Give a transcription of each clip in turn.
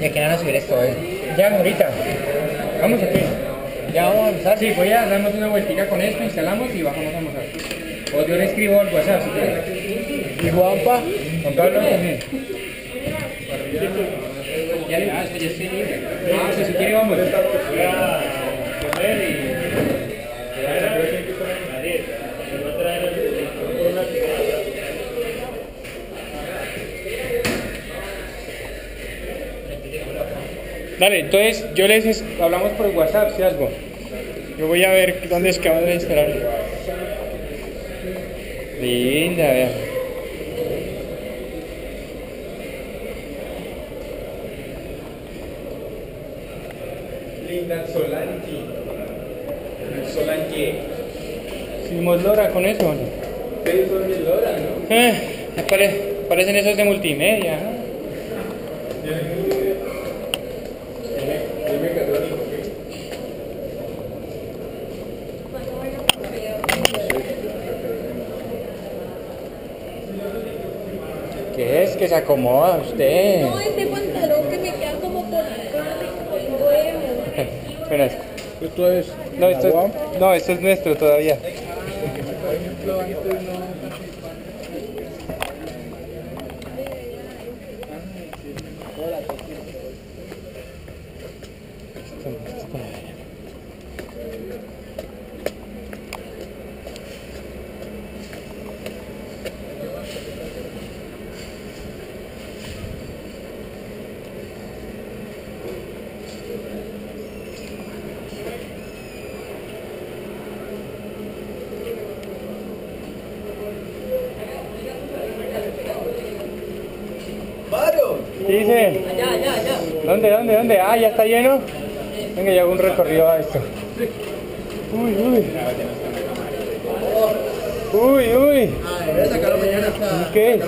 ¿De qué van a subir esto hoy? Ya, ahorita. Vamos aquí. Ya vamos a empezar. Sí, voy a darnos una vueltica con esto, instalamos y bajamos a mostrar. O yo le escribo al WhatsApp si quieres. Y Juanpa. Con Pablo también. Ya le ah, ya estoy libre. Ah, si quiere vamos. Dale, entonces yo les hablamos por WhatsApp, si algo. Yo voy a ver dónde es que van a instalar. Linda, vea. Linda Solange. Solange. Hicimos Lora con eso, ¿no? Son de Lora, ¿no? Eh, parecen esos de multimedia. ¿no? ¿Qué es que se acomoda usted? No, este pantalón que me queda como por acá, el huevo. Espera, Esto es. no, esto es, no, esto es nuestro todavía. Por ejemplo, antes no. ¿Qué dice? ¿Dónde, dónde, dónde? Ah, ya está lleno. Venga, ya hago un recorrido a esto. Uy, uy. Uy, uy. ¿Y qué es?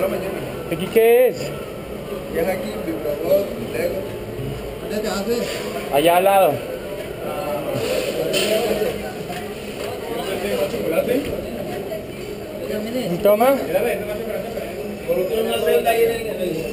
¿Aquí qué es? Allá al lado. ¿Y toma? Mario, yo te trata la sala de